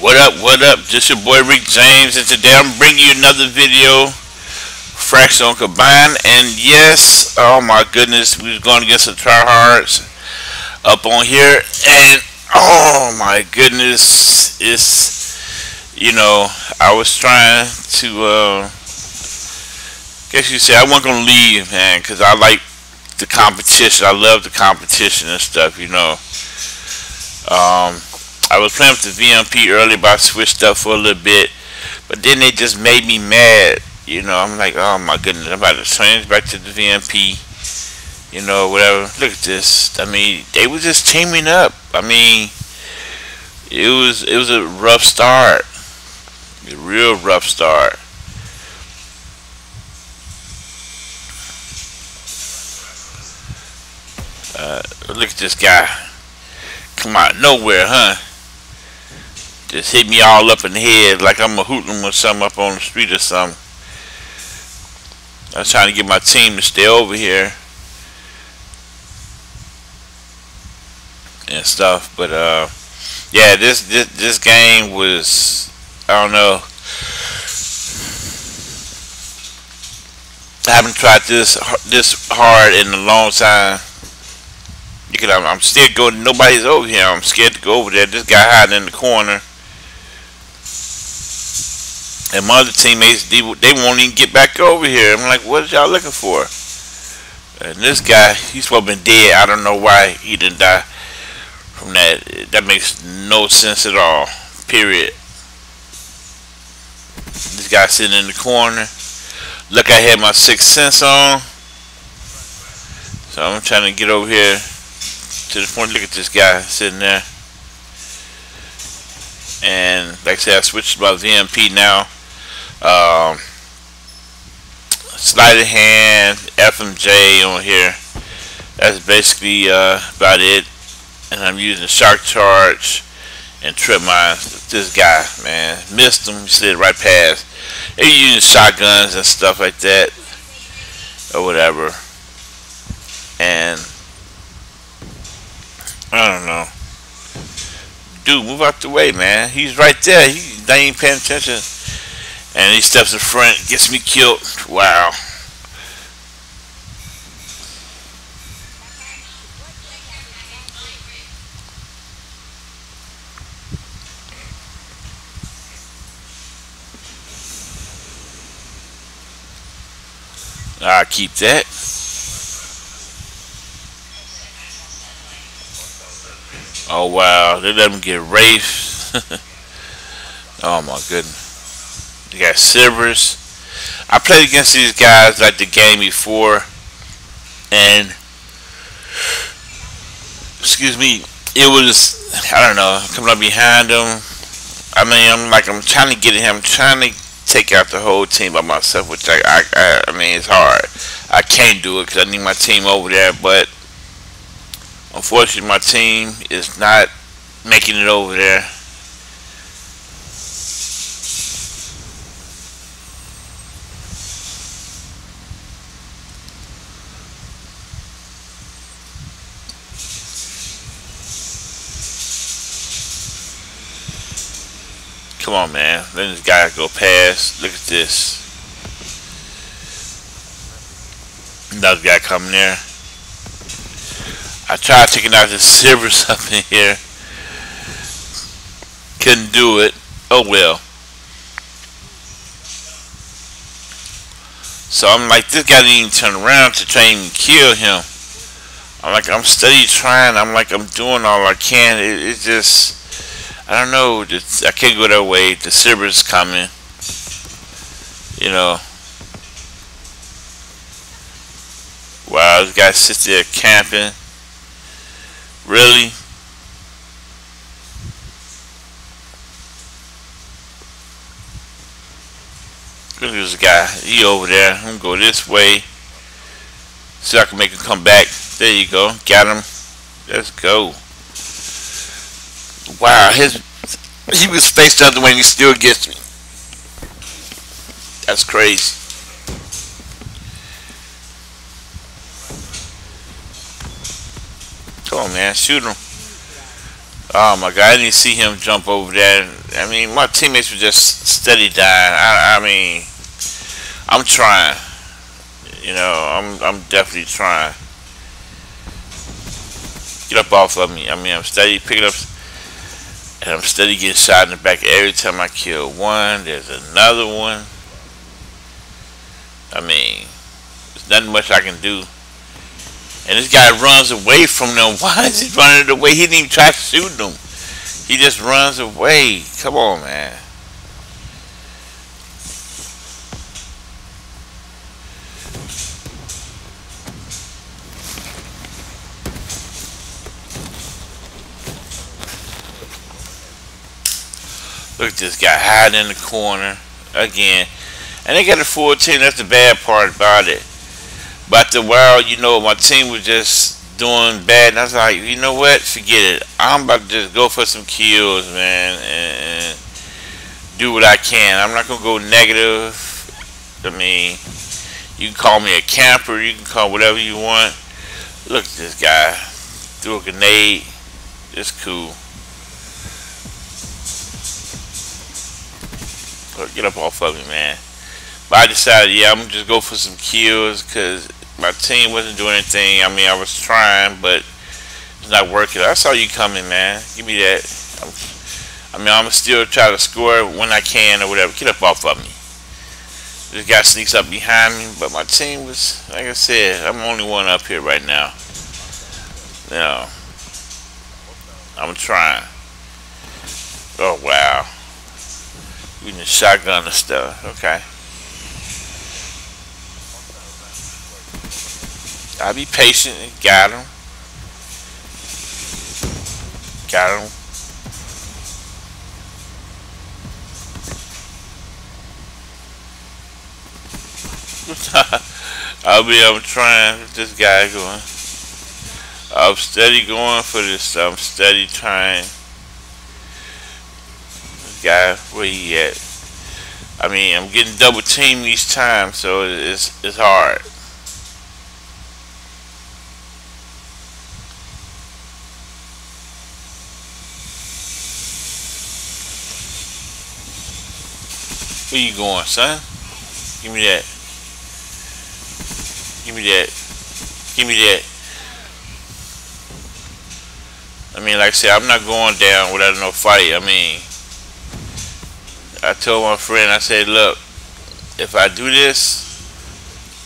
What up, what up? Just your boy Rick James, and today I'm bringing you another video, Fracture on Combine. And yes, oh my goodness, we was going to against the tryhards up on here, and oh my goodness, it's, you know, I was trying to, uh, guess you say I wasn't going to leave, man, because I like the competition. I love the competition and stuff, you know. Um, I was playing with the VMP earlier, but I switched up for a little bit. But then they just made me mad. You know, I'm like, oh my goodness, I'm about to change back to the VMP. You know, whatever. Look at this. I mean, they were just teaming up. I mean, it was it was a rough start. A real rough start. Uh, look at this guy. Come out nowhere, huh? Just hit me all up in the head like I'm a hootin' or something up on the street or something. I was trying to get my team to stay over here. And stuff, but uh, yeah, this this this game was I don't know. I haven't tried this this hard in a long time. Because I'm, I'm still going. Nobody's over here. I'm scared to go over there. This guy hiding in the corner. And my other teammates, they, they won't even get back over here. I'm like, what y'all looking for? And this guy, he's supposed to be dead. I don't know why he didn't die from that. That makes no sense at all. Period. This guy sitting in the corner. Look, I had my sixth sense on. So I'm trying to get over here to the point. Look at this guy sitting there. And like I said, I switched my VMP now. Um, sleight of hand, FMJ on here. That's basically uh, about it. And I'm using Shock Charge and Trip Mine. This guy, man, missed him. He slid right past. They're using shotguns and stuff like that, or whatever. And I don't know. Dude, move out the way, man. He's right there. He they ain't paying attention. And he steps in front, gets me killed. Wow. I keep that. Oh wow, they let him get Wraith. oh my goodness. You got Silvers. I played against these guys like the game before, and excuse me, it was I don't know coming up behind them. I mean, I'm like I'm trying to get him, I'm trying to take out the whole team by myself, which I I, I, I mean it's hard. I can't do it because I need my team over there, but unfortunately my team is not making it over there. Come on, man. Let this guy go past. Look at this. Another guy coming there. I tried taking out the silver in here. Couldn't do it. Oh well. So I'm like, this guy didn't even turn around to try and kill him. I'm like, I'm steady trying. I'm like, I'm doing all I can. It, it just I don't know. It's, I can't go that way. The silver's coming. You know. Wow, this guy sits there camping. Really? Look at this guy. He over there. I'm gonna go this way. See So I can make him come back. There you go. Got him. Let's go. Wow, his he was faced the other way and he still gets me. That's crazy. Come on, man, shoot him. Oh my God, I didn't see him jump over there. I mean, my teammates were just steady dying. I, I mean, I'm trying. You know, I'm I'm definitely trying. Get up off of me. I mean, I'm steady picking up, and I'm steady getting shot in the back every time I kill one. There's another one. I mean, there's nothing much I can do. And this guy runs away from them. Why is he running away? He didn't even try shooting them. He just runs away. Come on, man. Look at this guy hiding in the corner again. And they got a full team. That's the bad part about it. But the while, you know, my team was just doing bad. And I was like, you know what? Forget it. I'm about to just go for some kills, man, and do what I can. I'm not gonna go negative. I mean, you can call me a camper. You can call whatever you want. Look at this guy. Threw a grenade. It's cool. Get up off of me, man. But I decided, yeah, I'm gonna just go for some kills because my team wasn't doing anything. I mean, I was trying, but it's not working. I saw you coming, man. Give me that. I'm, I mean, I'm still try to score when I can or whatever. Get up off of me. This guy sneaks up behind me, but my team was, like I said, I'm the only one up here right now. You know, I'm trying. Oh, wow. Using a shotgun and stuff. Okay. I'll be patient and got him. Got him. I'll be I'm trying this guy going. I'm steady going for this. I'm steady trying. Guy, where he at? I mean, I'm getting double teamed each time, so it's it's hard. Where you going, son? Give me that. Give me that. Give me that. I mean, like I said, I'm not going down without no fight. I mean, I told my friend, I said, look, if I do this,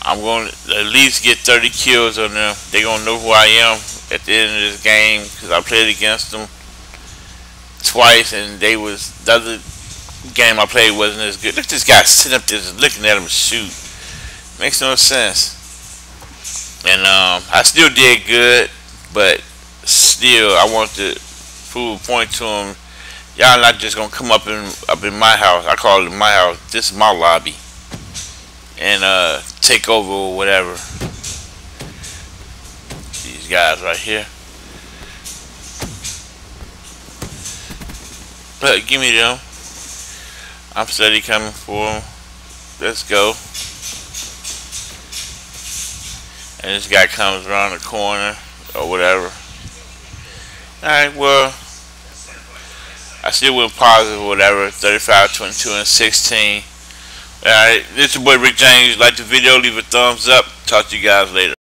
I'm going to at least get 30 kills on them. They're going to know who I am at the end of this game because I played against them twice and they was the other game I played wasn't as good. Look at this guy sitting up there looking at him shoot. Makes no sense. And um, I still did good, but still I want to prove a point to him. Y'all not just gonna come up in up in my house. I call it my house. This is my lobby, and uh, take over or whatever. These guys right here. But give me them. I'm steady coming for them. Let's go. And this guy comes around the corner or whatever. Alright, well, I still went positive whatever. 35, 22, and 16. Alright, this is your boy Rick James. Like the video, leave a thumbs up. Talk to you guys later.